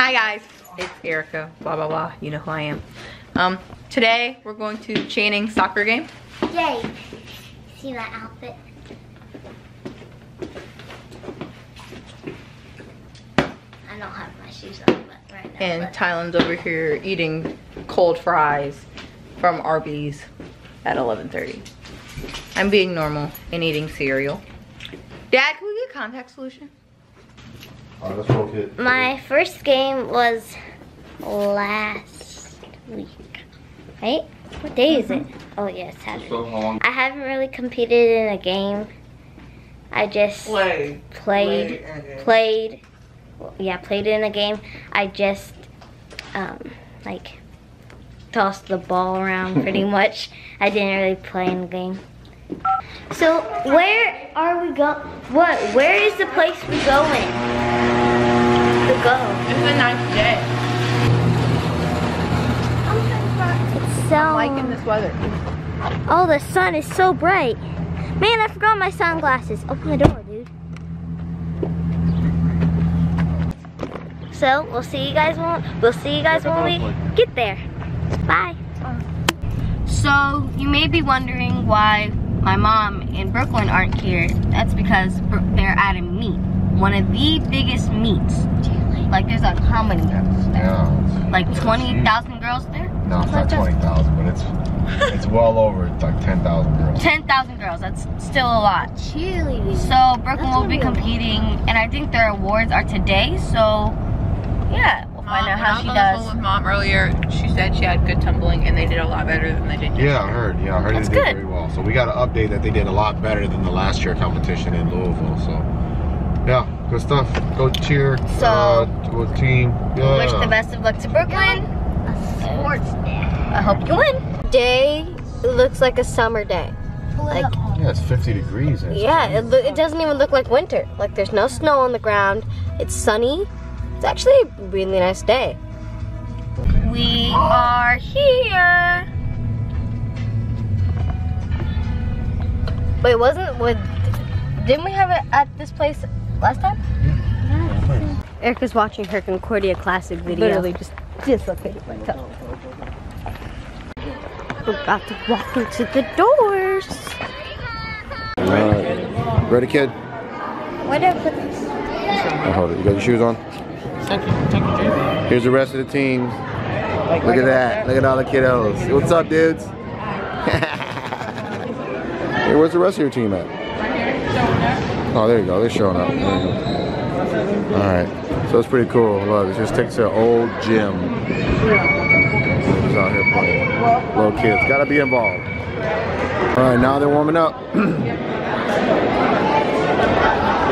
Hi guys, it's Erica, blah blah blah, you know who I am. Um, today we're going to Channing soccer game. Yay. See that outfit? I don't have my shoes on but right now. And but- Thailynn's over here eating cold fries from Arby's at 11.30. I'm being normal and eating cereal. Dad, can we get contact solution? Alright, let's roll kid. My first game was last week, right? What day is it? Oh yeah, it's Saturday. So long? I haven't really competed in a game. I just Play. played, played, yeah, played in a game. I just, um, like, tossed the ball around pretty much. I didn't really play in the game. So where are we go? What? Where is the place we're going? Go? It's a nice day. So. I'm liking this weather. Oh, the sun is so bright. Man, I forgot my sunglasses. Open the door, dude. So we'll see you guys when we'll see you guys when we get there. Bye. So you may be wondering why my mom and Brooklyn aren't here. That's because they're at a meet, one of the biggest meets. Like there's like how many girls there? Yeah. Like twenty thousand girls there. No, it's not 20,000, but it's it's well over it's like 10,000 girls. 10,000 girls, that's still a lot. Cheerleading. So Brooklyn That's will be gonna be competing, and I think their awards are today. So yeah, we'll find out how she when I was on the phone does. with mom earlier, she said she had good tumbling and they did a lot better than they did Yeah, I heard. Yeah, I heard That's they did good. very well. So we got to update that they did a lot better than the last year competition in Louisville. So yeah, good stuff. Go cheer. So- uh, to a team. Yeah. Wish the best of luck to Brooklyn. Sports day. I hope you win. Day looks like a summer day. Like, Yeah, it's 50 degrees. and it's yeah, it, loo- it doesn't even look like winter. Like, there's no snow on the ground. It's sunny. It's actually a really nice day. We are here. Wait, wasn't with didn't we have it at this place last time? Erica's watching her Concordia Classic video. Literally just dislocated my toe. We're about to walk into the doors. Alright. Ready, kid? Where do I put this? Oh, hold it. You got your shoes on? Here's the rest of the team. Look at that. Look at all the kiddos. What's up, dudes? hey, where's the rest of your team at? Oh, there you go. They're showing up. All right. So it's pretty cool. Look, it just takes an old gym. Just out here playing. Little kids. Got to be involved. All right, now they're warming up.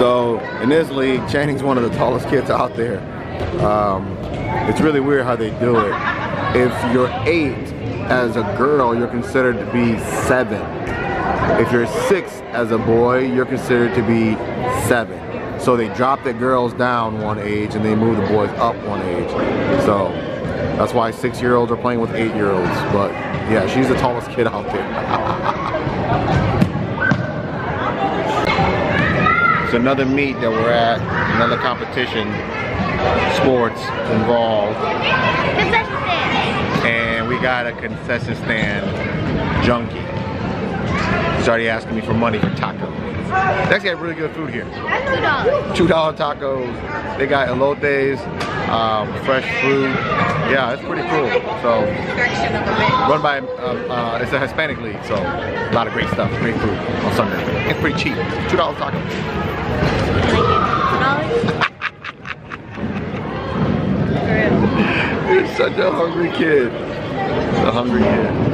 So in this league, Channing's one of the tallest kids out there. Um, it's really weird how they do it. If you're eight as a girl, you're considered to be seven. If you're six as a boy, you're considered to be seven. So they drop the girls down one age and they move the boys up one age. So that's why six-year-olds are playing with eight-year-olds. But yeah, she's the tallest kid out there. It's another meet that we're at, another competition, sports involved, and we got a concession stand junkie. He's already asking me for money for tacos. They actually have really good food here. Two dollar tacos. They got elotes, um, fresh fruit. Yeah, it's pretty cool. So run by um, uh, it's a Hispanic league, so a lot of great stuff, great food on Sunday. It's pretty cheap. Two dollar tacos. You're such a hungry kid. A hungry kid.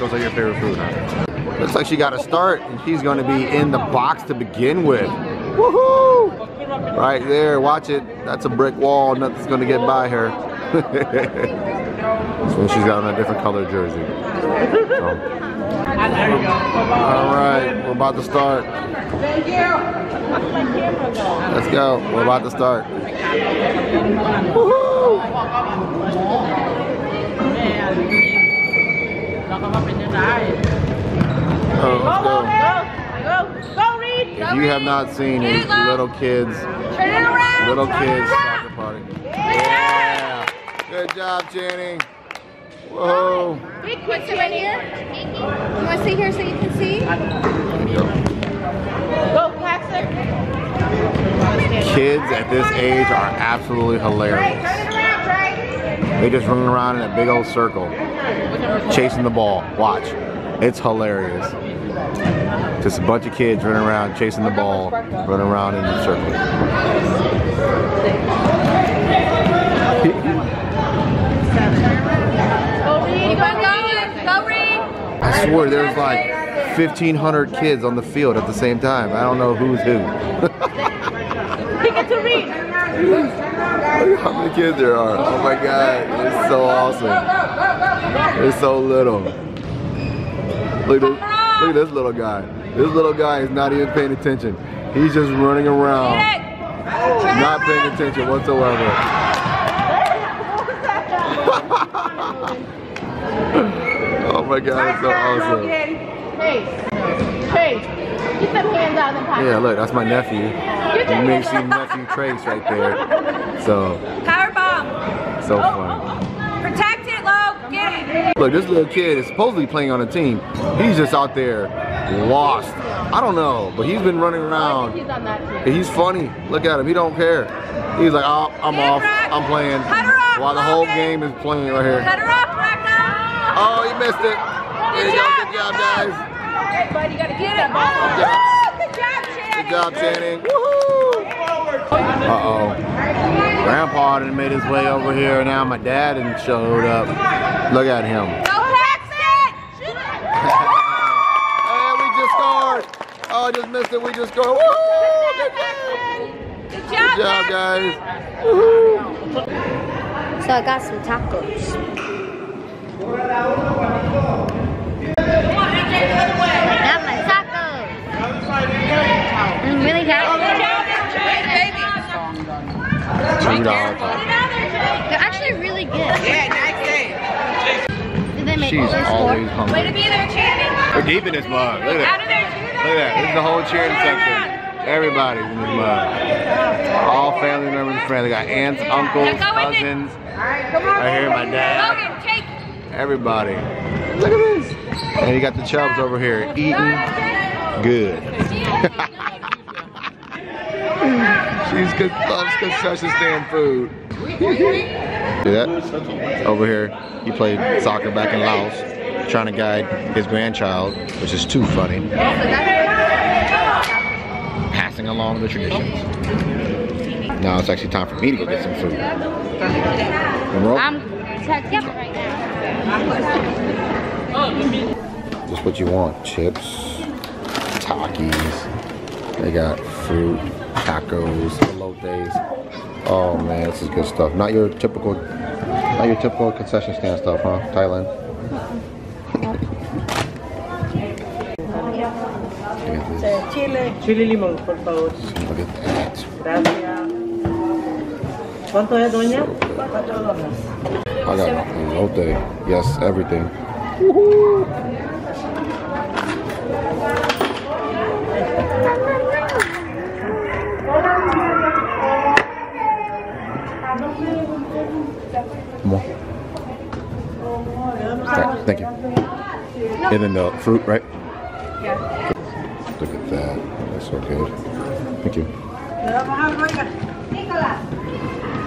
Tacos are your favorite food, huh? Looks like she got a start and she's gonna be in the box to begin with. Woohoo! Right there, watch it. That's a brick wall, nothing's gonna get by her. so she's got on a different color jersey. So. All right, we're about to start. Thank you. Let's go. We're about to start. Oh, let's go. If you have not seen these little kids Little kids soccer party. Yeah. Good job, Channing. Whoa. Big put it right here. You want to sit here so you can see? Go, Paxton. Kids at this age are absolutely hilarious. They just run around in a big old circle, chasing the ball. Watch. It's hilarious. Just a bunch of kids running around, chasing the ball, running around in a circle. I swear there's like 1,500 kids on the field at the same time. I don't know who's who. To. Look how many kids there are. Oh my god, it's so awesome. It's so little. Look at, this, look at this little guy. This little guy is not even paying attention. He's just running around, not paying attention whatsoever. oh my god, it's so awesome. Hey, hey, get them hands out of the pocket. Yeah, look, that's my nephew. You may see nephew Trace right there. So, Power bomb. so oh, fun. Oh, oh. Protect it, Lo. Get it. Look, this little kid is supposedly playing on a team. He's just out there lost. I don't know, but he's been running around. He's on that team. He's funny. Look at him. He don't care. He's like, oh, I'm off. I'm playing. Cut her off, While the whole Logan. game is playing right here. Cut her off, Ragnar. Oh, he missed it. There you go. Good job, guys. Okay, buddy, you gotta get it. Oh, good job. Oh, good job, Channing. Good job, Channing. Woohoo! Uh-oh. Grandpa done made his way over here. And now my dad done showed up. Look at him. Go, Paxton. And we just scored. Oh, I just missed it. We just scored. Woohoo! Good job. Good Good job, job, guys. Woohoo! So I got some tacos. Got my tacos. I'm really happy. Two dollar taco. They're actually really good. Yeah, nice day. Did they She's Way to be there. We're deep in this mug. Look at that. of there, shoot Look at that. This is the whole cheering section. Everybody's in this mug. All family members and friends. They got aunts, uncles, Now go with it. cousins. Right, here, my dad. Everybody. Look at this. And you got the chubs over here eating good. She's good, loves concession stand food. See that? Over here, he played soccer back in Laos, trying to guide his grandchild, which is too funny. Passing along the traditions. Now it's actually time for me to go get some food. I'm right now. Just what you want. Chips, Takis. They got fruit, tacos, elotes. Oh man, this is good stuff. Not your typical, not your typical concession stand stuff, huh? Thailynn. Look at this. Chile. Chile limón, por favor. Look at that. Gracias. ¿Cuánto es, doña? Cuatro dólares. I got elote. Yes, everything. More. Okay, thank you. And then the fruit, right? Yeah. Look at that. That's so good. Thank you.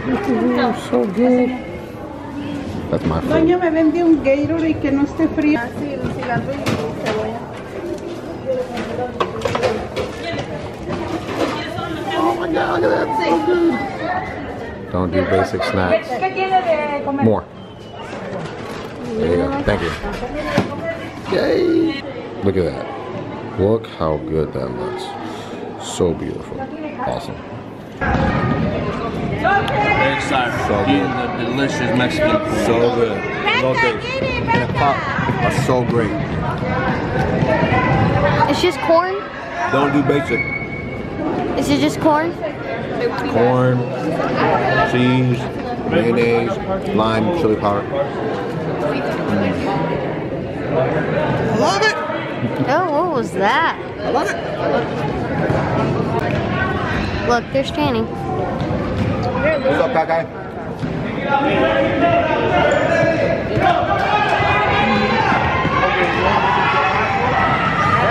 Ooh, so good. That's my food. Doña, me vende un Gatorade que no esté frío. Oh my god, look at that. So good. Don't do basic snacks. More. There you go. Thank you. Yay. Look at that. Look how good that looks. So beautiful. Awesome. Very excited So for eating the delicious Mexican food. So good. Elotes and the pop are so great. It's just corn? Don't do basic. Is it just corn? Corn, cheese, mayonnaise, lime, chili powder. Love it. Oh, what was that? I love it. Look, there's Channing. Kaka.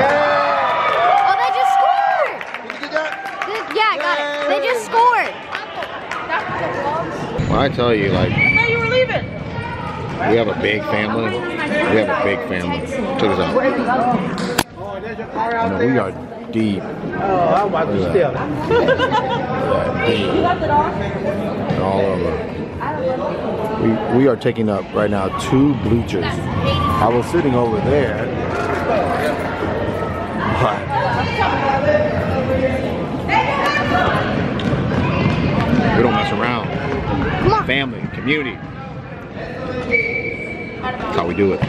Oh, they just scored! Th- Yeah, I got it. They just scored. When I tell you, like, No, you were leaving. We have a big family. We have a big family. Check this out. Know, we are deep. Oh, I you at still. Yeah, deep. All over. We, we are taking up right now two bleachers. I was sitting over there. But we don't mess around. Family, community. That's how we do it.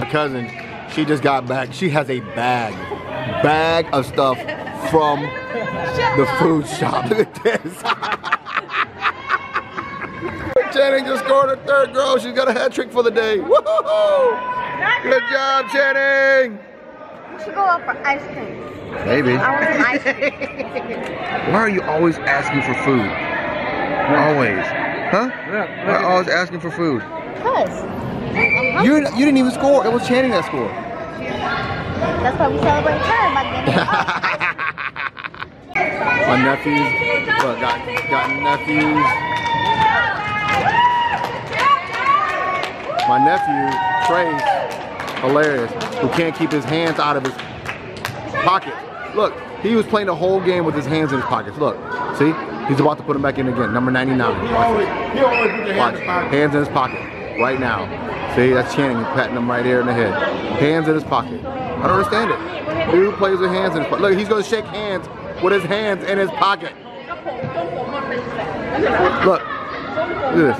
My cousin, she just got back. She has a bag, bag of stuff from the food shop. Look at this. Channing just scored her third goal. She's got a hat trick for the day. Woohoo! Good job, Channing. We should go out for ice cream. Maybe. I want some ice cream. Why are you always asking for food? Always. Huh? Why always asking for food? Cause You, you didn't even score. It was Channing that scored. that's why we celebrate her by getting My nephews, look, got, got nephews. My nephew, Trace, hilarious, who can't keep his hands out of his pocket. Look, he was playing the whole game with his hands in his pockets. Look, see? He's about to put them back in again. Number 99. Watch this. Watch. Hands in his pocket right now. See, that's Channing patting him right there in the head. Hands in his pocket. I don't understand it. Dude plays with hands in his pocket. Look, he's gonna shake hands with his hands in his pocket. Look, look at this.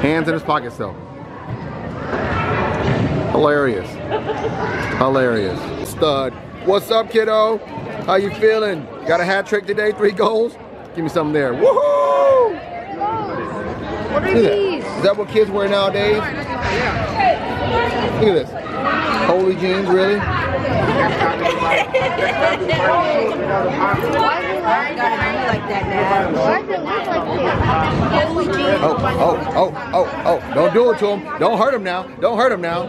Hands in his pocket still. Hilarious. Hilarious. Stud. What's up, kiddo? How you feeling? Got a hat trick today? Three goals? Give me something there. Woohoo! What are Look at that. these? Is that what kids wear nowadays? Look at this. Holy jeans, really? Why it look like this? Oh, oh, oh, oh, oh. Don't do it to him. Don't hurt him now. Don't hurt him now.